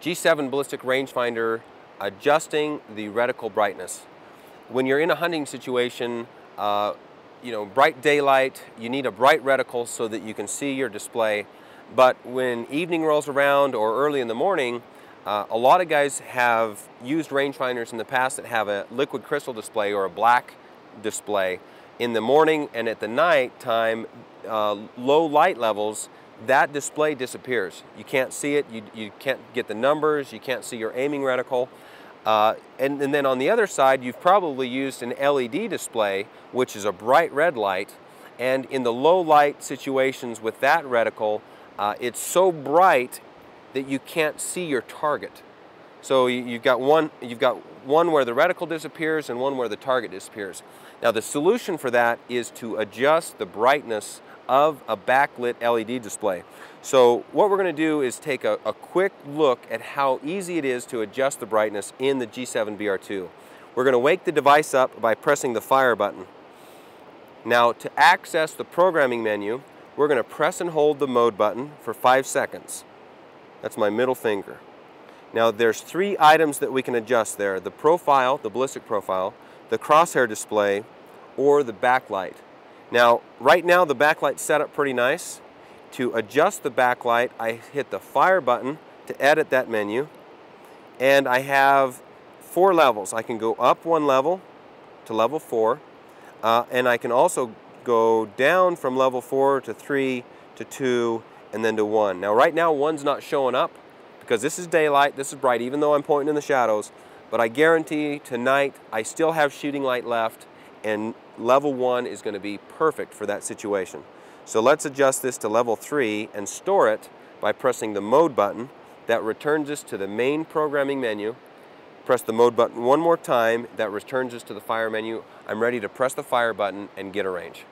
G7 ballistic rangefinder adjusting the reticle brightness. When you're in a hunting situation, uh, you know, bright daylight, you need a bright reticle so that you can see your display. But when evening rolls around or early in the morning, uh, a lot of guys have used rangefinders in the past that have a liquid crystal display or a black display. In the morning and at the night time, uh, low light levels, that display disappears. You can't see it, you, you can't get the numbers, you can't see your aiming reticle. Uh, and, and, then on the other side, you've probably used an LED display, which is a bright red light. And in the low light situations with that reticle, uh, it's so bright that you can't see your target. So you, have got one, you've got one where the reticle disappears and one where the target disappears. Now the solution for that is to adjust the brightness of a backlit LED display. So what we're going to do is take a, a, quick look at how easy it is to adjust the brightness in the G7 BR2. We're going to wake the device up by pressing the fire button. Now to access the programming menu, we're going to press and hold the mode button for five seconds. That's my middle finger. Now there's three items that we can adjust there. The profile, the ballistic profile, the crosshair display, or the backlight. Now, right now the backlight's set up pretty nice. To adjust the backlight, I hit the fire button to edit that menu. And I have four levels. I can go up one level to level four. Uh, and I can also go down from level four to three to two and then to one. Now right now one's not showing up because this is daylight, this is bright, even though I'm pointing in the shadows. But I guarantee tonight I still have shooting light left and level one is going to be perfect for that situation. So let's adjust this to level three and store it by pressing the mode button. That returns us to the main programming menu. Press the mode button one more time. That returns us to the fire menu. I'm ready to press the fire button and get a range.